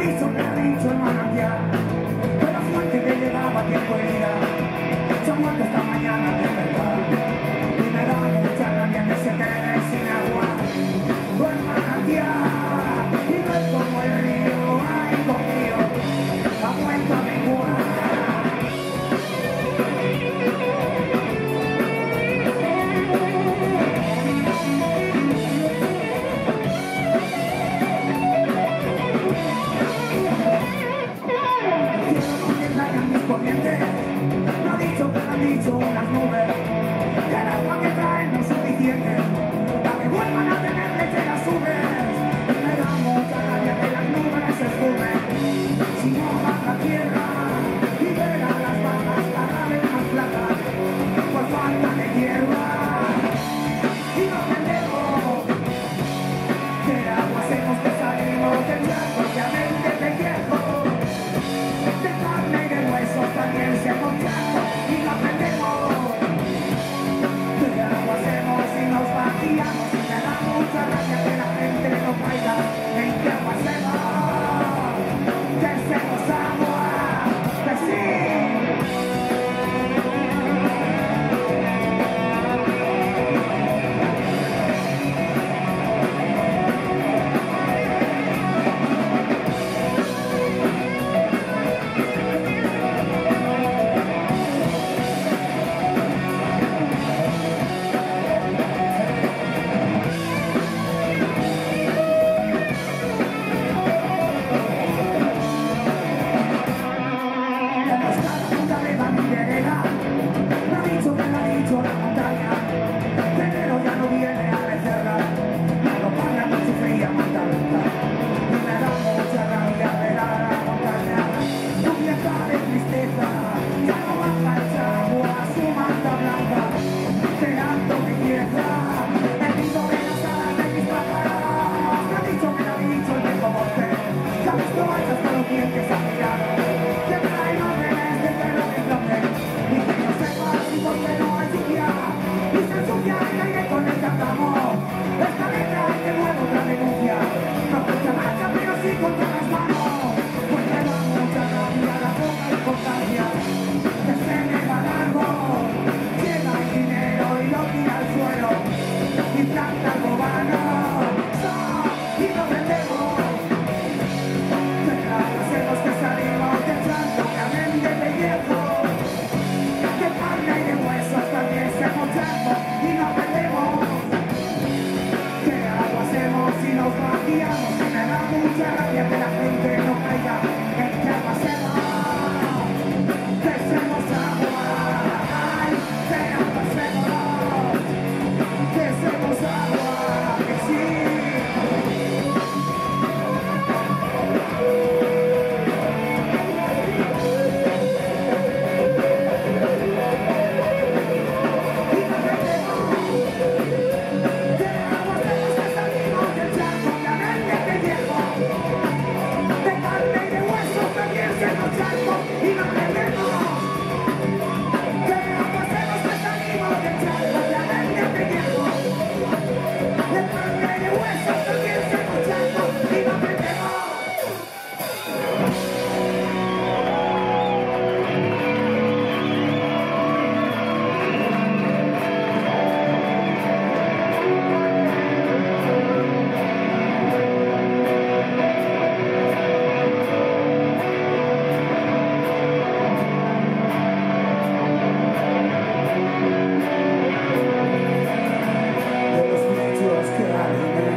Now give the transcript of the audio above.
dicho, me ha dicho el manantial, que la fuente que llegaba tiempo herida. piso unas nubes, que el agua que traen no es suficiente. Amen.